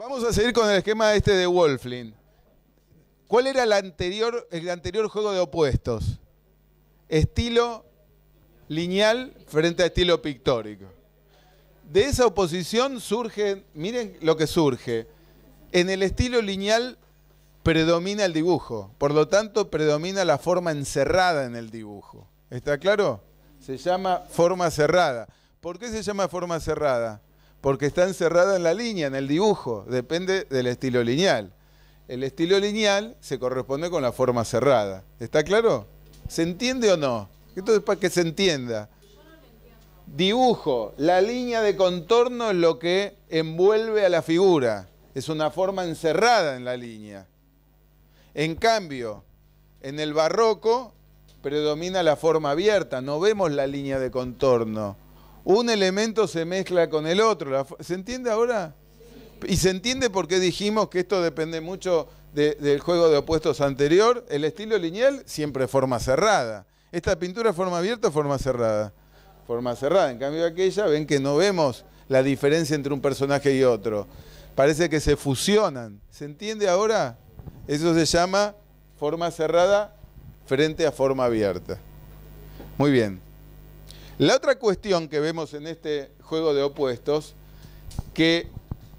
Vamos a seguir con el esquema este de Wolflin. ¿Cuál era el anterior, el anterior juego de opuestos? Estilo lineal frente a estilo pictórico. De esa oposición surge, miren lo que surge. En el estilo lineal predomina el dibujo, por lo tanto predomina la forma encerrada en el dibujo. ¿Está claro? Se llama forma cerrada. ¿Por qué se llama forma cerrada? Porque está encerrada en la línea, en el dibujo, depende del estilo lineal. El estilo lineal se corresponde con la forma cerrada. ¿Está claro? ¿Se entiende o no? Esto es para que se entienda. Dibujo, la línea de contorno es lo que envuelve a la figura. Es una forma encerrada en la línea. En cambio, en el barroco predomina la forma abierta, no vemos la línea de contorno. Un elemento se mezcla con el otro. ¿Se entiende ahora? Y se entiende por qué dijimos que esto depende mucho del juego de opuestos anterior. El estilo lineal siempre forma cerrada. ¿Esta pintura forma abierta forma cerrada? Forma cerrada. En cambio aquella ven que no vemos la diferencia entre un personaje y otro. Parece que se fusionan. ¿Se entiende ahora? Eso se llama forma cerrada frente a forma abierta. Muy bien. La otra cuestión que vemos en este juego de opuestos, que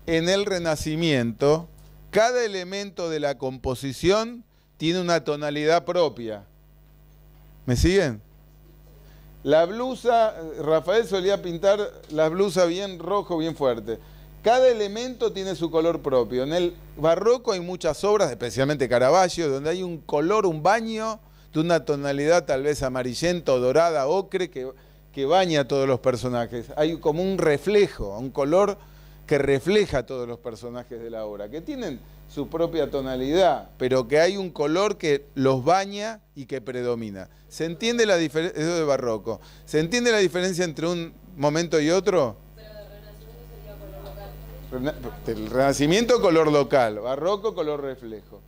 en el Renacimiento cada elemento de la composición tiene una tonalidad propia. ¿Me siguen? La blusa, Rafael solía pintar la blusa bien rojo, bien fuerte. Cada elemento tiene su color propio. En el barroco hay muchas obras, especialmente Caravaggio, donde hay un color, un baño de una tonalidad tal vez amarillento, dorada, ocre, que, que baña a todos los personajes. Hay como un reflejo, un color que refleja a todos los personajes de la obra, que tienen su propia tonalidad, pero que hay un color que los baña y que predomina. ¿Se entiende la diferencia? Eso de barroco. ¿Se entiende la diferencia entre un momento y otro? El renacimiento color local, barroco color reflejo.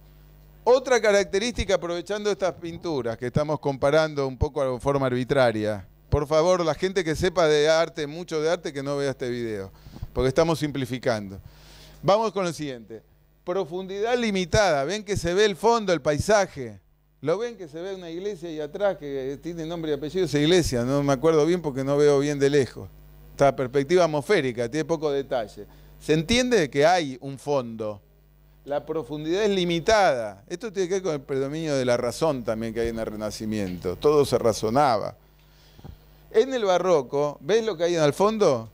Otra característica, aprovechando estas pinturas que estamos comparando un poco de forma arbitraria, por favor, la gente que sepa de arte, mucho de arte, que no vea este video, porque estamos simplificando. Vamos con el siguiente. Profundidad limitada, ven que se ve el fondo, el paisaje. ¿Lo ven que se ve una iglesia ahí atrás que tiene nombre y apellido esa iglesia? No me acuerdo bien porque no veo bien de lejos. Está perspectiva atmosférica, tiene poco detalle. Se entiende que hay un fondo. La profundidad es limitada. Esto tiene que ver con el predominio de la razón también que hay en el Renacimiento. Todo se razonaba. En el barroco, ¿ves lo que hay en el fondo?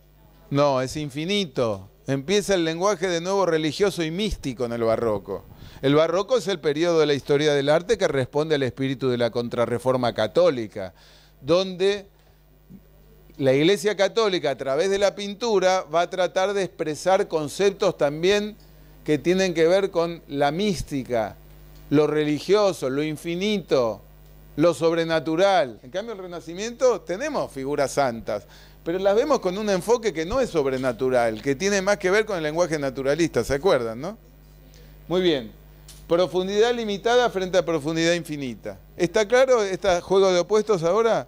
No, es infinito. Empieza el lenguaje de nuevo religioso y místico en el barroco. El barroco es el periodo de la historia del arte que responde al espíritu de la contrarreforma católica, donde la Iglesia Católica a través de la pintura va a tratar de expresar conceptos también que tienen que ver con la mística, lo religioso, lo infinito, lo sobrenatural. En cambio, el Renacimiento tenemos figuras santas, pero las vemos con un enfoque que no es sobrenatural, que tiene más que ver con el lenguaje naturalista, ¿se acuerdan, no? Muy bien. Profundidad limitada frente a profundidad infinita. ¿Está claro este juego de opuestos ahora?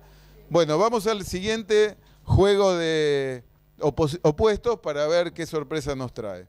Bueno, vamos al siguiente juego de opuestos para ver qué sorpresa nos trae.